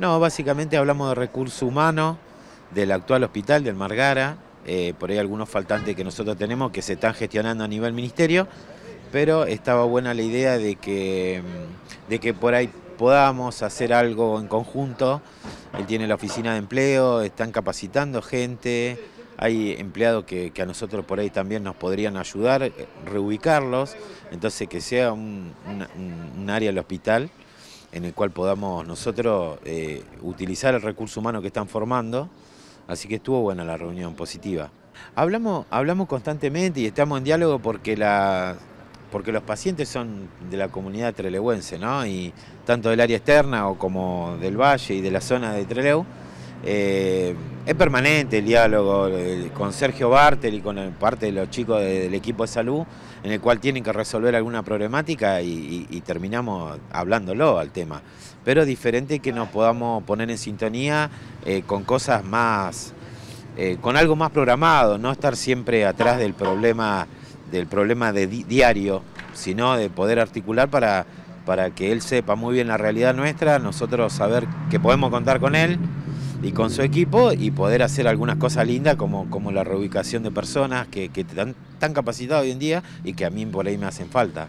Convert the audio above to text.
No, básicamente hablamos de recurso humano del actual hospital del Margara, eh, por ahí algunos faltantes que nosotros tenemos que se están gestionando a nivel ministerio, pero estaba buena la idea de que, de que por ahí podamos hacer algo en conjunto. Él tiene la oficina de empleo, están capacitando gente, hay empleados que, a nosotros por ahí también nos podrían ayudar, eh, reubicarlos, entonces que sea un área del hospital en el cual podamos nosotros eh, utilizar el recurso humano que están formando, así que estuvo buena la reunión, positiva. Hablamos, hablamos constantemente y estamos en diálogo porque, la, porque los pacientes son de la comunidad trelewense, ¿no? y tanto del área externa o como del valle y de la zona de Trelew, eh, es permanente el diálogo eh, con Sergio Bartel y con parte de los chicos del equipo de salud, en el cual tienen que resolver alguna problemática y, terminamos hablándolo al tema. Pero diferente que nos podamos poner en sintonía eh, con cosas más, con algo más programado, no estar siempre atrás del problema, del problema de diario, sino de poder articular para, para que él sepa muy bien la realidad nuestra, nosotros saber que podemos contar con él y con su equipo y poder hacer algunas cosas lindas como, como la reubicación de personas que, que están tan capacitadas hoy en día y que a mí por ahí me hacen falta.